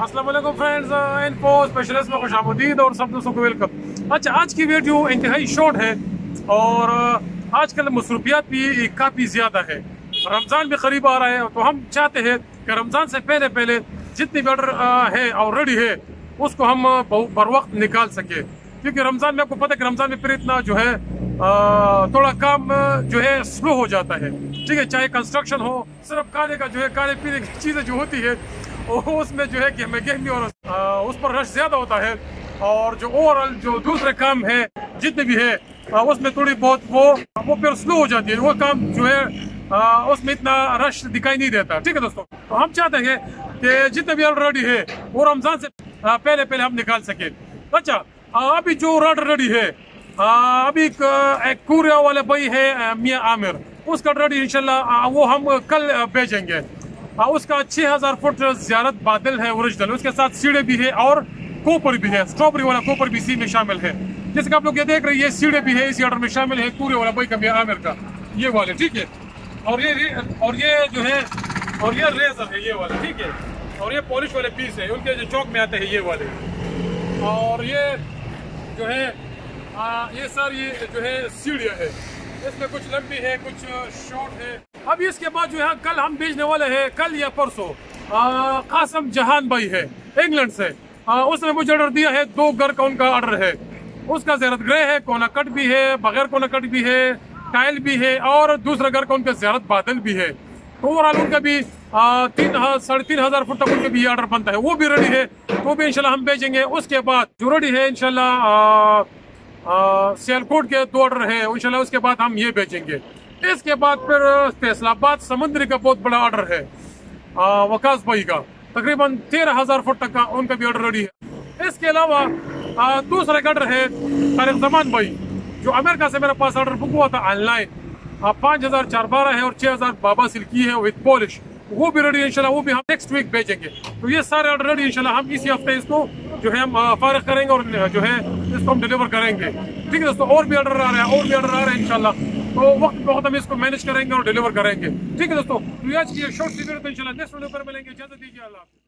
Aslam friends info specialist में खुश आमदीद और सब दोस्तों को वेलकम अच्छा आज की वीडियो इंतहाई शॉर्ट है और आजकल मसरूफियात भी काफ़ी ज़्यादा है। रमज़ान भी करीब आ रहा है तो हम चाहते हैं कि रमज़ान से पहले पहले जितनी भी ऑर्डर है और रेडी है, उसको हम बर वक्त निकाल सके। क्योंकि रमज़ान में आपको पता है कि रमज़ान में फिर इतना जो है थोड़ा काम जो है स्लो हो जाता है। ठीक है, चाहे कंस्ट्रक्शन हो, सिर्फ़ खाने का जो है खाने पीने की चीज़ें जो होती है उसमें जो है कि हमें और उस पर रश ज़्यादा होता है और जो ओवरऑल जो दूसरे काम है, जितने भी है उसमें थोड़ी बहुत वो वो फिर स्लो हो जाती है। वो काम जो है उसमें इतना रश दिखाई नहीं देता। ठीक है दोस्तों तो हम चाहते हैं कि जितने भी ऑलरेडी है, वो रमज़ान से पहले पहले हम निकाल सके। अच्छा अभी जो ऑर्डर रेडी है अभी एक कूरिया वाले भाई है, मियाँ आमिर। उसका रेडी इंशाल्लाह वो हम कल भेजेंगे। उसका 6000 फुट जियारत बादल है ओरिजिनल। उसके साथ सीढ़े भी है और कोपर भी है। स्ट्रॉबेरी वाला कोपर भी इसी में शामिल है। जैसे कि आप लोग ये देख रहे हैं ये सीढ़े भी है इसी ऑर्डर में शामिल है कूरे वाला भाई का आमिर का। ये वाले ठीक है? और ये और ये जो है और ये रेजर है ये वाला ठीक है? और ये पॉलिश वाले पीस है उनके जो चौक में आते हैं ये वाले। और ये जो है आ, ये सर ये जो है सीढ़िया है। इसमें कुछ लंबी है कुछ शॉर्ट है। अभी इसके बाद जो है कल हम भेजने वाले हैं कल या परसों कासम जहान भाई है इंग्लैंड से। आ, उसने मुझे ऑर्डर दिया है दो घर का उनका ऑर्डर है। उसका ज़रूरत ग्रे है कोना कट भी है बगैर कोना कट भी है टाइल भी है और दूसरा घर का उनका ज़रूरत बादल भी है। ओवरऑल उनका भी तीन साढ़े तीन हज़ार फुट तक उनका भी ऑर्डर बनता है। वो भी रेडी है वो भी इंशाल्लाह हम भेजेंगे। उसके बाद जो रेडी है इंशाल्लाह सियालकोट के दो ऑर्डर है। इंशाल्लाह उसके बाद हम ये भेजेंगे इसके बाद फिर, फैसलाबाद समुद्री का बहुत बड़ा ऑर्डर है। वकास भाई का। तकरीबन तेरह हज़ार फुट तक का उनका भी ऑर्डर रेडी है। इसके अलावा दूसरा ऑर्डर है तारिक जमान भाई, जो अमेरिका से मेरे पास ऑर्डर बुक हुआ था ऑनलाइन पाँच हज़ार चार बारह है और छह हज़ार बाबा सिल्की है विद पॉलिश वो भी रेडी इंशाल्लाह वो भी हम नेक्स्ट वीक भेजेंगे तो ये सारे ऑर्डर रेडी इंशाल्लाह हम इसी हफ़्ते इसको जो है, हम फारिग करेंगे और जो है, इसको हम डिलीवर करेंगे। ठीक है दोस्तों, और भी ऑर्डर आ रहे हैं, और भी ऑर्डर आ रहे हैं इनशाला तो वक्त बहुत हम इसको मैनेज करेंगे और डिलीवर करेंगे। ठीक है दोस्तों तो आज की शॉर्ट वीडियो तो इंशाल्लाह नेक्स्ट वीडियो पर मिलेंगे। इजाज़त दीजिए अल्लाह।